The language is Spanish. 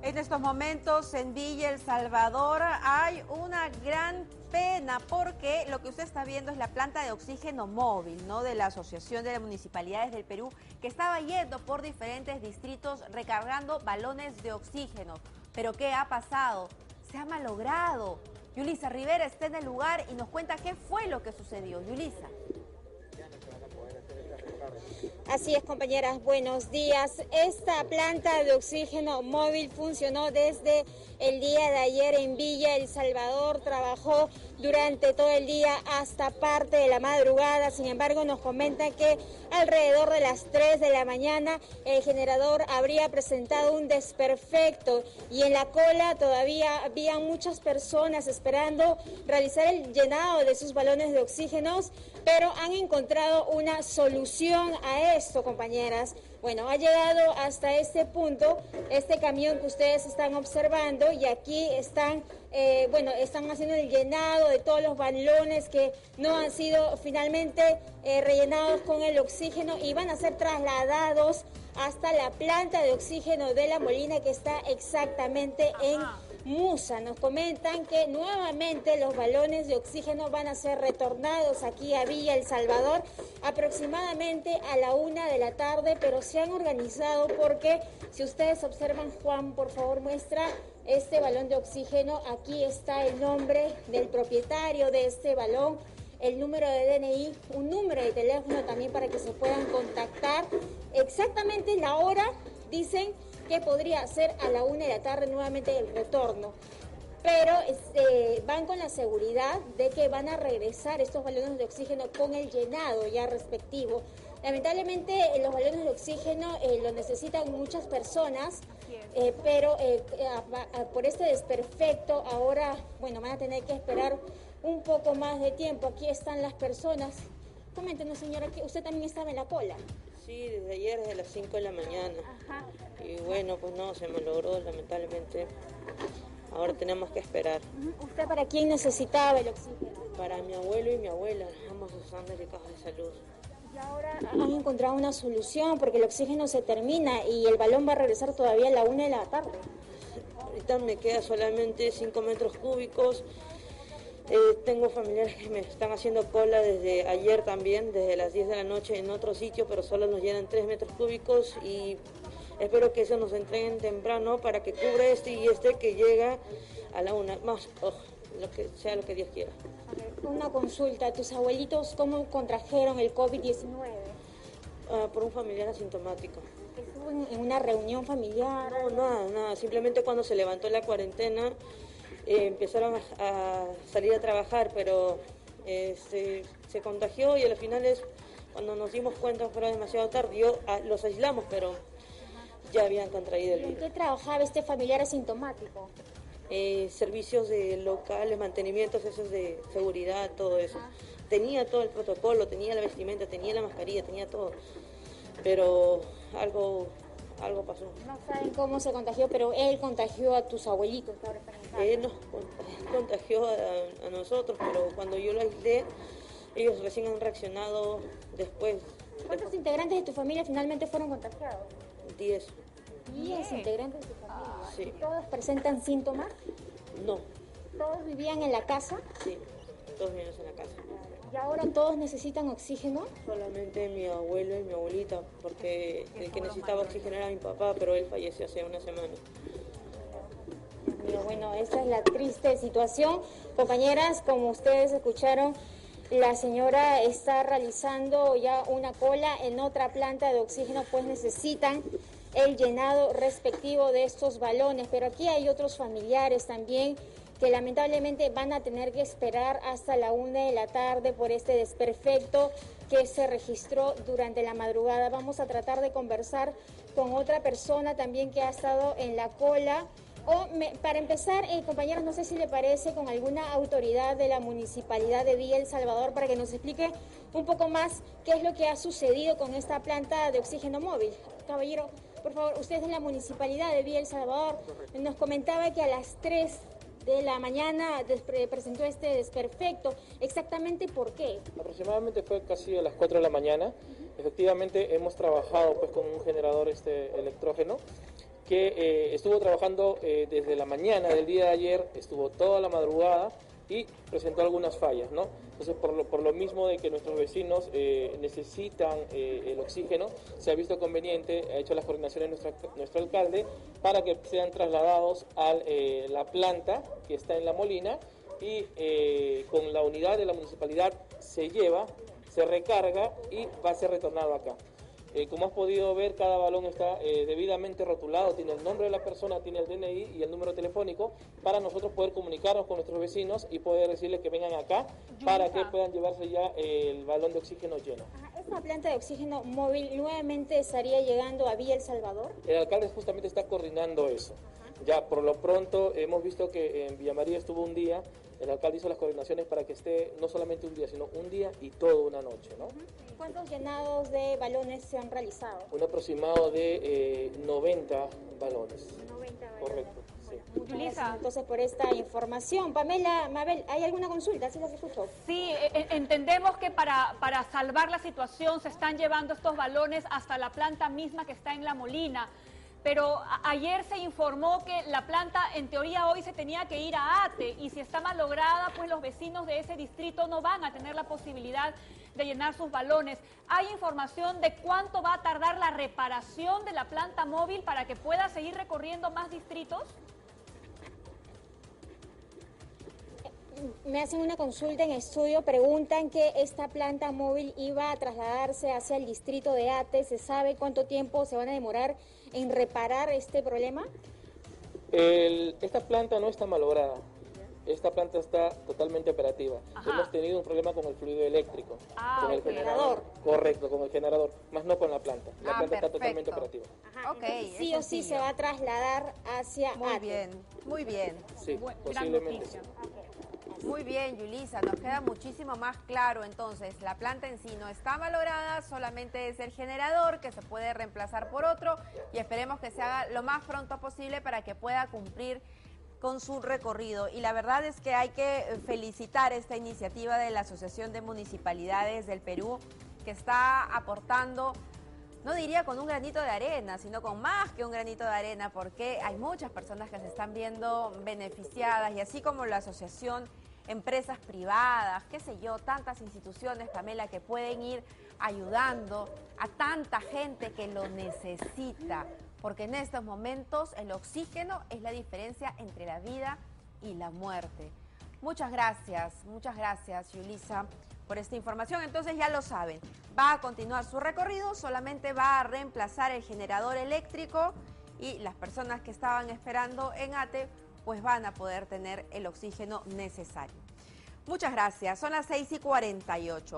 En estos momentos en Villa El Salvador hay una gran pena porque lo que usted está viendo es la planta de oxígeno móvil, ¿no? De la Asociación de Municipalidades del Perú, que estaba yendo por diferentes distritos recargando balones de oxígeno. Pero ¿qué ha pasado? Se ha malogrado. Yulisa Rivera está en el lugar y nos cuenta qué fue lo que sucedió. Yulisa. Así es, compañeras, buenos días. Esta planta de oxígeno móvil funcionó desde el día de ayer en Villa El Salvador, trabajó durante todo el día hasta parte de la madrugada. Sin embargo, nos comentan que alrededor de las 3 de la mañana el generador habría presentado un desperfecto y en la cola todavía había muchas personas esperando realizar el llenado de sus balones de oxígeno, pero han encontrado una solución a esto, compañeras. Bueno, ha llegado hasta este punto este camión que ustedes están observando y aquí están, eh, bueno, están haciendo el llenado de todos los balones que no han sido finalmente eh, rellenados con el oxígeno y van a ser trasladados hasta la planta de oxígeno de la Molina que está exactamente en Musa. Nos comentan que nuevamente los balones de oxígeno van a ser retornados aquí a Villa El Salvador aproximadamente a la una de la tarde, pero se han organizado porque si ustedes observan, Juan, por favor muestra este balón de oxígeno. Aquí está el nombre del propietario de este balón el número de DNI, un número de teléfono también para que se puedan contactar. Exactamente la hora, dicen que podría ser a la una de la tarde nuevamente el retorno. Pero este, van con la seguridad de que van a regresar estos balones de oxígeno con el llenado ya respectivo. Lamentablemente los balones de oxígeno eh, lo necesitan muchas personas, eh, pero eh, por este desperfecto ahora, bueno, van a tener que esperar un poco más de tiempo. Aquí están las personas. Coméntenos, señora, que usted también estaba en la cola. Sí, desde ayer, desde las 5 de la mañana. Y bueno, pues no, se me logró lamentablemente. Ahora tenemos que esperar. ¿Usted para quién necesitaba el oxígeno? Para mi abuelo y mi abuela, ambos usando el caja de salud. Y ahora han encontrado una solución porque el oxígeno se termina y el balón va a regresar todavía a la una de la tarde. Ahorita me queda solamente 5 metros cúbicos eh, tengo familiares que me están haciendo cola desde ayer también, desde las 10 de la noche en otro sitio, pero solo nos llenan 3 metros cúbicos y espero que eso nos entreguen temprano para que cubra este y este que llega a la una, más, oh, lo que sea lo que Dios quiera. Una consulta, ¿tus abuelitos cómo contrajeron el COVID-19? Ah, por un familiar asintomático. ¿Estuvo en una reunión familiar? No, nada, nada, simplemente cuando se levantó la cuarentena eh, empezaron a, salir a trabajar, pero eh, se, contagió y al final es cuando nos dimos cuenta fue demasiado tarde. Yo, ah, los aislamos, pero ya habían contraído el virus. ¿En qué trabajaba este familiar asintomático? Eh, servicios de locales, mantenimientos, esos de seguridad, todo eso. Tenía todo el protocolo, tenía la vestimenta, tenía la mascarilla, tenía todo. Pero algo algo pasó. No saben cómo se contagió, pero él contagió a tus abuelitos Él nos contagió a, nosotros, pero cuando yo lo aislé, ellos recién han reaccionado después. ¿Cuántos integrantes de tu familia finalmente fueron contagiados? Diez. ¿Diez integrantes de tu familia? Sí. ¿Todos presentan síntomas? No. ¿Todos vivían en la casa? Sí, todos vivían en la casa. ¿Y ahora todos necesitan oxígeno? Solamente mi abuelo y mi abuelita, porque el que necesitaba oxígeno era mi papá, pero él falleció hace una semana. Bueno, esta es la triste situación. Compañeras, como ustedes escucharon, la señora está realizando ya una cola en otra planta de oxígeno, pues necesitan el llenado respectivo de estos balones. Pero aquí hay otros familiares también que lamentablemente van a tener que esperar hasta la una de la tarde por este desperfecto que se registró durante la madrugada. Vamos a tratar de conversar con otra persona también que ha estado en la cola. O para empezar, eh, compañeros, no sé si le parece con alguna autoridad de la municipalidad de Villa El Salvador para que nos explique un poco más qué es lo que ha sucedido con esta planta de oxígeno móvil. Caballero, por favor, usted es de la municipalidad de Villa El Salvador. Nos comentaba que a las 3 de la mañana presentó este desperfecto. ¿Exactamente por qué? Aproximadamente fue casi a las 4 de la mañana. Efectivamente hemos trabajado pues con un generador este electrógeno que eh, estuvo trabajando eh, desde la mañana del día de ayer, estuvo toda la madrugada y presentó algunas fallas, ¿no? Entonces, por lo, por lo mismo de que nuestros vecinos eh, necesitan el oxígeno, se ha visto conveniente, ha hecho las coordinaciones nuestro, nuestro alcalde para que sean trasladados a la planta que está en La Molina y con la unidad de la municipalidad se lleva, se recarga y va a ser retornado acá. Eh, como has podido ver, cada balón está eh, debidamente rotulado, tiene el nombre de la persona, tiene el DNI y el número telefónico para nosotros poder comunicarnos con nuestros vecinos y poder decirles que vengan acá para que puedan llevarse ya el balón de oxígeno lleno. ¿Esta planta de oxígeno móvil nuevamente estaría llegando a Villa El Salvador? El alcalde justamente está coordinando eso. Ya por lo pronto hemos visto que en Villa María estuvo un día, el alcalde hizo las coordinaciones para que esté no solamente un día, sino un día y toda una noche. ¿no? ¿Cuántos llenados de balones se han realizado? Un aproximado de 90 eh, balones. 90 balones. Correcto. Sí. entonces por esta información. Pamela, Mabel, ¿hay alguna consulta? ¿Sí las escucho? Sí, e, e, entendemos que para, para salvar la situación se están llevando estos balones hasta la planta misma que está en La Molina pero ayer se informó que la planta en teoría hoy se tenía que ir a ATE y si está malograda, pues los vecinos de ese distrito no van a tener la posibilidad de llenar sus balones. ¿Hay información de cuánto va a tardar la reparación de la planta móvil para que pueda seguir recorriendo más distritos? Me hacen una consulta en estudio, preguntan que esta planta móvil iba a trasladarse hacia el distrito de Ate. ¿Se sabe cuánto tiempo se van a demorar en reparar este problema? esta planta no está malograda. Esta planta está totalmente operativa. Hemos tenido un problema con el fluido eléctrico. Ah, con el generador. Correcto, con el generador, más no con la planta. La ah, planta está totalmente operativa. sí o sí se va a trasladar hacia Muy bien, muy bien. Sí, posiblemente muy bien, Yulisa, nos queda muchísimo más claro entonces. La planta en sí no está valorada, solamente es el generador que se puede reemplazar por otro y esperemos que se haga lo más pronto posible para que pueda cumplir con su recorrido. Y la verdad es que hay que felicitar esta iniciativa de la Asociación de Municipalidades del Perú que está aportando no diría con un granito de arena, sino con más que un granito de arena, porque hay muchas personas que se están viendo beneficiadas y así como la asociación empresas privadas, qué sé yo, tantas instituciones, Pamela, que pueden ir ayudando a tanta gente que lo necesita, porque en estos momentos el oxígeno es la diferencia entre la vida y la muerte. Muchas gracias, muchas gracias, Yulisa, por esta información. Entonces ya lo saben, va a continuar su recorrido, solamente va a reemplazar el generador eléctrico y las personas que estaban esperando en ATE pues van a poder tener el oxígeno necesario. Muchas gracias. Son las 6 y 48.